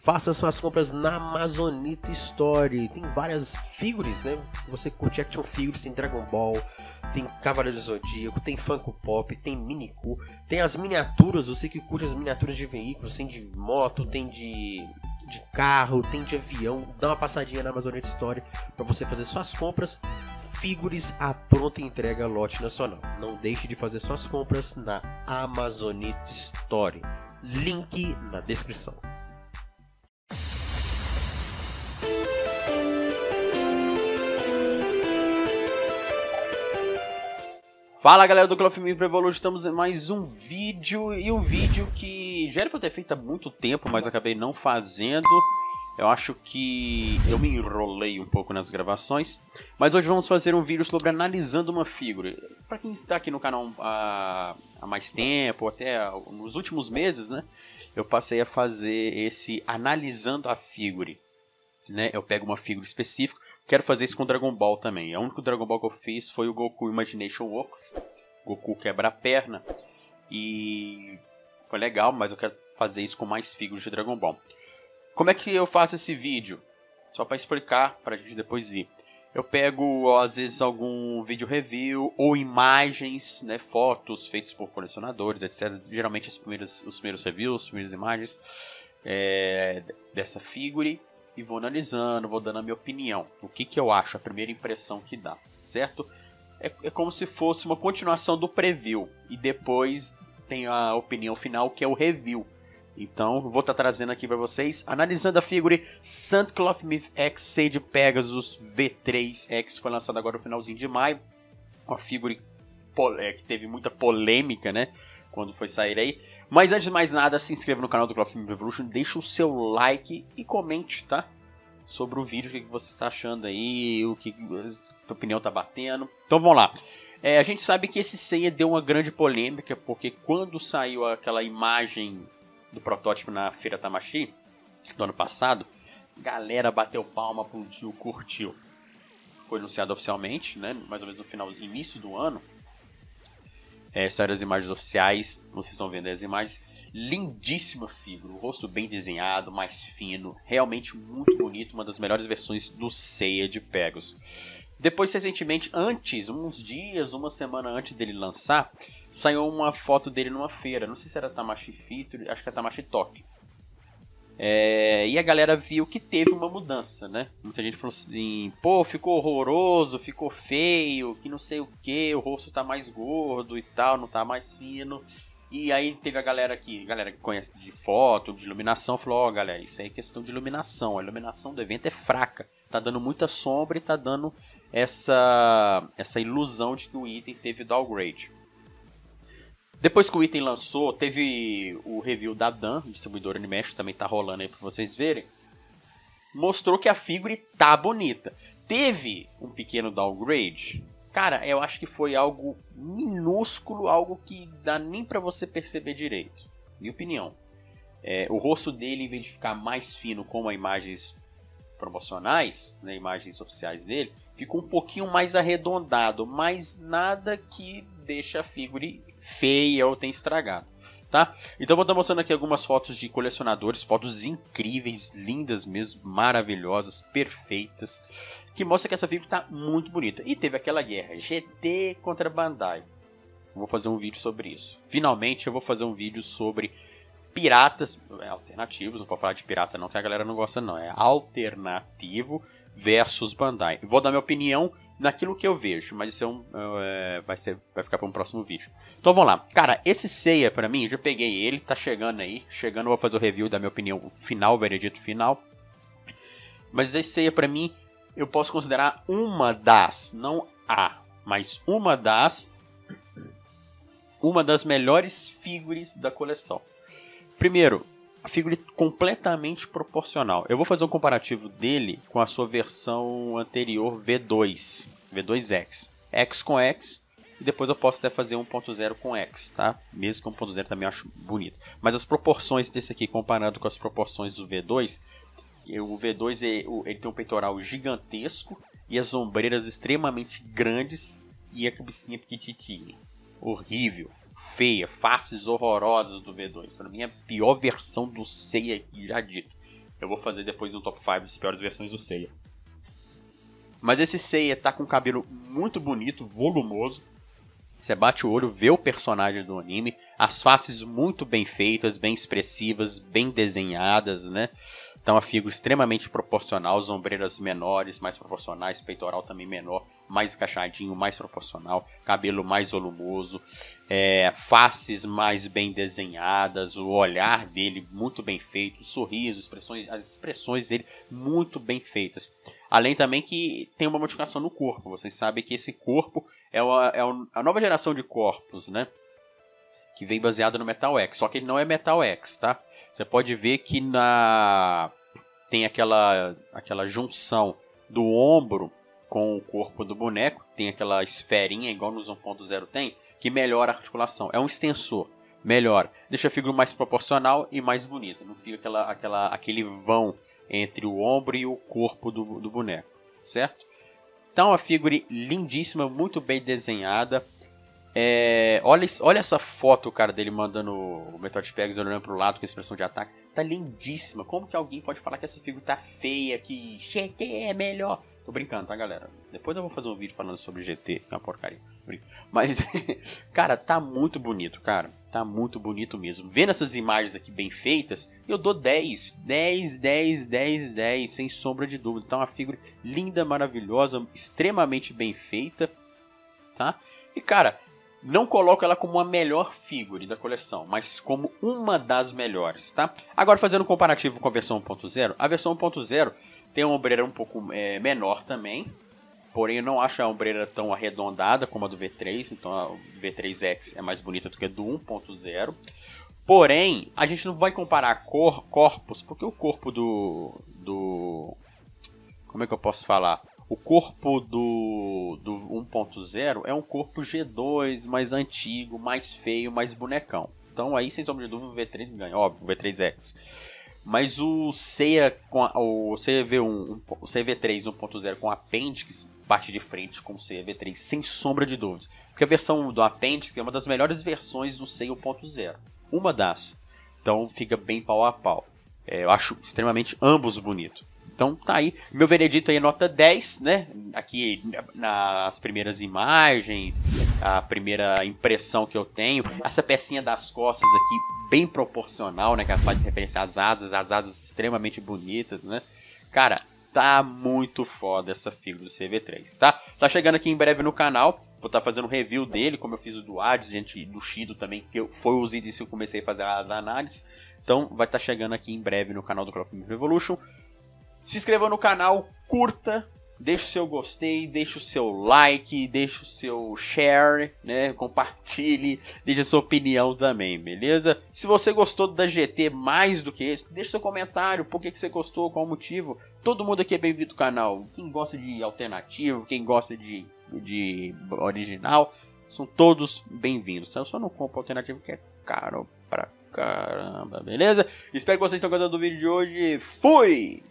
Faça suas compras na Amazonita Story. Tem várias figuras, né? Você curte action figures, tem Dragon Ball, tem Cavaleiro do Zodíaco, tem Funko Pop, tem Minicu, tem as miniaturas. Você que curte as miniaturas de veículos, tem de moto, tem de, de carro, tem de avião. Dá uma passadinha na Amazonita Story para você fazer suas compras. Figures à pronta entrega lote nacional. Não deixe de fazer suas compras na Amazonita Story. Link na descrição. Fala galera do Call of Duty Revolution, estamos em mais um vídeo e um vídeo que já era pra ter feito há muito tempo, mas acabei não fazendo. Eu acho que eu me enrolei um pouco nas gravações, mas hoje vamos fazer um vídeo sobre analisando uma figura. Para quem está aqui no canal há, há mais tempo, até nos últimos meses, né, eu passei a fazer esse analisando a figura. Né? Eu pego uma figura específica, Quero fazer isso com Dragon Ball também. O único Dragon Ball que eu fiz foi o Goku Imagination Works. Goku quebra a perna. E foi legal, mas eu quero fazer isso com mais figuras de Dragon Ball. Como é que eu faço esse vídeo? Só para explicar, para a gente depois ir. Eu pego, às vezes, algum vídeo review ou imagens, né, fotos feitas por colecionadores, etc. Geralmente as primeiras, os primeiros reviews, as primeiras imagens é, dessa figure e vou analisando, vou dando a minha opinião. O que, que eu acho, a primeira impressão que dá, certo? É, é como se fosse uma continuação do preview e depois tem a opinião final que é o review. Então, vou estar tá trazendo aqui para vocês, analisando a figure Sandcloth Myth X Sage Pegasus V3X, que foi lançado agora no finalzinho de maio. Uma figure que teve muita polêmica, né? Quando foi sair aí. Mas antes de mais nada, se inscreva no canal do Cloud Revolution, deixa o seu like e comente, tá? Sobre o vídeo, o que, você está achando aí, o que a opinião tá batendo. Então vamos lá. É, a gente sabe que esse Seiya deu uma grande polêmica, porque quando saiu aquela imagem do protótipo na Feira Tamashi, do ano passado, galera bateu palma, aplaudiu, curtiu. Foi anunciado oficialmente, né, mais ou menos no final, início do ano, é, saíram as imagens oficiais, vocês estão vendo as imagens. Lindíssima figura, o rosto bem desenhado, mais fino, realmente muito bonito, uma das melhores versões do Seiya de Pegasus. Depois, recentemente, antes, uns dias, uma semana antes dele lançar, saiu uma foto dele numa feira. Não sei se era Tamashi Fito, acho que é Tamashi Tokyo. É, e a galera viu que teve uma mudança, né? Muita gente falou assim, pô, ficou horroroso, ficou feio, que não sei o que, o rosto tá mais gordo e tal, não tá mais fino. E aí teve a galera que, galera que conhece de foto, de iluminação, falou, ó oh, galera, isso aí é questão de iluminação, a iluminação do evento é fraca, tá dando muita sombra e tá dando essa, essa ilusão de que o item teve downgrade. Depois que o item lançou, teve o review da Dan, distribuidora Animesh, também tá rolando aí pra vocês verem. Mostrou que a figure tá bonita. Teve um pequeno downgrade. Cara, eu acho que foi algo minúsculo, algo que dá nem para você perceber direito. Minha opinião. É, o rosto dele, em vez de ficar mais fino como imagens promocionais, né, imagens oficiais dele, ficou um pouquinho mais arredondado, mas nada que deixa a figure feia ou tem estragado. Tá? Então vou estar mostrando aqui algumas fotos de colecionadores, fotos incríveis, lindas mesmo, maravilhosas, perfeitas, que mostra que essa figura está muito bonita. E teve aquela guerra GT contra Bandai. vou fazer um vídeo sobre isso. Finalmente eu vou fazer um vídeo sobre piratas é, alternativos, não pode falar de pirata não, que a galera não gosta não, é alternativo versus Bandai. Vou dar minha opinião naquilo que eu vejo, mas isso é um, é, vai, ser, vai ficar para um próximo vídeo. Então vamos lá. Cara, esse Seiya para mim, já peguei ele, tá chegando aí. Chegando, vou fazer o review da minha opinião final, veredito final. Mas esse Seiya para mim, eu posso considerar uma das, não a, mas uma das uma das melhores figuras da coleção. Primeiro, figura completamente proporcional. Eu vou fazer um comparativo dele com a sua versão anterior V2, V2X. X com X, e depois eu posso até fazer 1.0 com X, tá? Mesmo que 1.0 também eu acho bonito. Mas as proporções desse aqui, comparado com as proporções do V2, o V2 ele tem um peitoral gigantesco e as ombreiras extremamente grandes e a cabecinha pequititinha. Horrível feia, faces horrorosas do V2. Para mim, é a pior versão do Seiya já dito. Eu vou fazer depois um top 5 das piores versões do Seiya. Mas esse Seiya tá com um cabelo muito bonito, volumoso. Você bate o olho, vê o personagem do anime, as faces muito bem feitas, bem expressivas, bem desenhadas, né? Então a figura extremamente proporcional, as ombreiras menores, mais proporcionais, peitoral também menor, mais encaixadinho, mais proporcional, cabelo mais volumoso, é, faces mais bem desenhadas, o olhar dele muito bem feito, o sorriso, expressões, as expressões dele muito bem feitas. Além também que tem uma modificação no corpo. Vocês sabem que esse corpo é, uma, é a nova geração de corpos, né? Que vem baseado no Metal X. Só que ele não é Metal X, tá? Você pode ver que na tem aquela aquela junção do ombro com o corpo do boneco, tem aquela esferinha igual nos 1.0 tem, que melhora a articulação. É um extensor, melhora, deixa a figura mais proporcional e mais bonita. Não fica aquela, aquela aquele vão entre o ombro e o corpo do, do boneco, certo? Então a figura lindíssima, muito bem desenhada. É, olha, olha essa foto, cara, dele mandando o Method Pegs olhando pro lado com expressão de ataque. Tá lindíssima. Como que alguém pode falar que essa figura tá feia, que GT é melhor? Tô brincando, tá, galera? Depois eu vou fazer um vídeo falando sobre GT, que é uma porcaria. Mas, cara, tá muito bonito, cara. Tá muito bonito mesmo. Vendo essas imagens aqui bem feitas, eu dou 10. 10, 10, 10, 10, sem sombra de dúvida. Tá uma figura linda, maravilhosa, extremamente bem feita, tá? E, cara, não coloco ela como a melhor figure da coleção, mas como uma das melhores, tá? Agora, fazendo um comparativo com a versão 1.0, a versão 1.0 tem uma ombreira um pouco é, menor também, porém eu não acho a ombreira tão arredondada como a do V3, então a V3X é mais bonita do que a do 1.0. Porém, a gente não vai comparar cor, corpos, porque o corpo do, do. Como é que eu posso falar? O corpo do, do 1.0 é um corpo G2 mais antigo, mais feio, mais bonecão. Então aí, sem sombra de dúvida, o V3 ganha, óbvio, o V3X. Mas o Seiya, com a, o Seiya V1, o Seiya V3 1.0 com Appendix bate de frente com o Seiya V3, sem sombra de dúvidas. Porque a versão do Appendix é uma das melhores versões do Seiya 1.0. Uma das. Então fica bem pau a pau. É, eu acho extremamente ambos bonitos. Então tá aí. Meu veredito aí é nota 10, né? Aqui nas primeiras imagens, a primeira impressão que eu tenho. Essa pecinha das costas aqui bem proporcional, né? Que faz referência às asas, as asas extremamente bonitas, né? Cara, tá muito foda essa figura do CV3, tá? Tá chegando aqui em breve no canal. Vou estar tá fazendo um review dele, como eu fiz o do Hades, gente, do Shido também, que foi os itens que eu comecei a fazer as análises. Então vai estar tá chegando aqui em breve no canal do Craft Revolution. Se inscreva no canal, curta, Deixe o seu gostei, deixe o seu like, deixe o seu share, né? Compartilhe, deixe a sua opinião também, beleza? Se você gostou da GT mais do que isso, deixe seu comentário, por que, que você gostou, qual o motivo. Todo mundo aqui é bem-vindo ao canal. Quem gosta de alternativo, quem gosta de, de original, são todos bem-vindos. Eu só não compro alternativo que é caro pra caramba, beleza? Espero que vocês tenham gostado do vídeo de hoje. Fui!